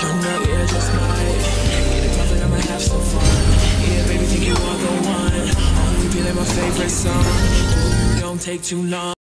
Turn up, yeah, just might. Get it poppin', I'ma have some fun. Yeah, baby, think you are the one. Only you feeling my favorite song. Don't take too long.